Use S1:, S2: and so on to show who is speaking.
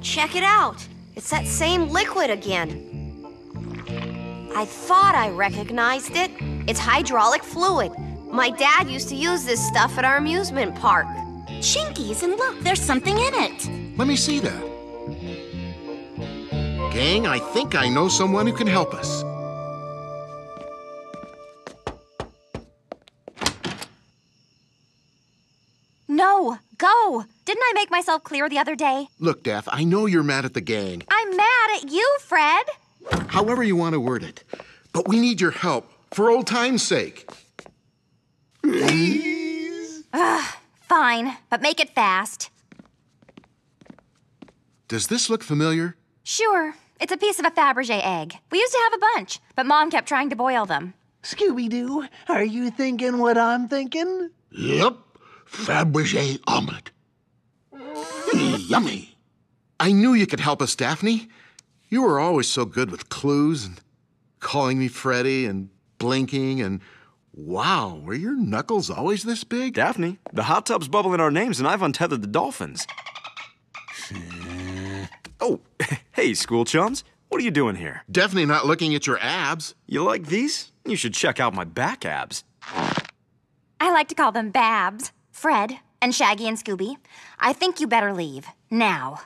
S1: Check it out. It's that same liquid again. I thought I recognized it. It's hydraulic fluid. My dad used to use this stuff at our amusement park.
S2: Jinkies, and look, there's something in it.
S3: Let me see that. Gang, I think I know someone who can help us.
S4: No, go. Didn't I make myself clear the other day?
S3: Look, Daph, I know you're mad at the gang,
S4: I'm mad at you, Fred.
S3: however you want to word it. But we need your help for old time's sake. Please.
S4: Fine, but make it fast.
S3: Does this look familiar?
S4: Sure, it's a piece of a Fabergé egg. We used to have a bunch, but Mom kept trying to boil them.
S5: Scooby Doo, are you thinking what I'm thinking?
S3: Yep, Fabergé omelet. Yummy. I knew you could help us, Daphne. You were always so good with clues and calling me Freddy and blinking and wow, were your knuckles always this big?
S6: Daphne, the hot tub's bubbling our names and I've untethered the dolphins. oh, hey, school chums. What are you doing here?
S3: Definitely not looking at your abs.
S6: You like these? You should check out my back abs.
S4: I like to call them Babs. Fred and Shaggy and Scooby, I think you better leave. Now.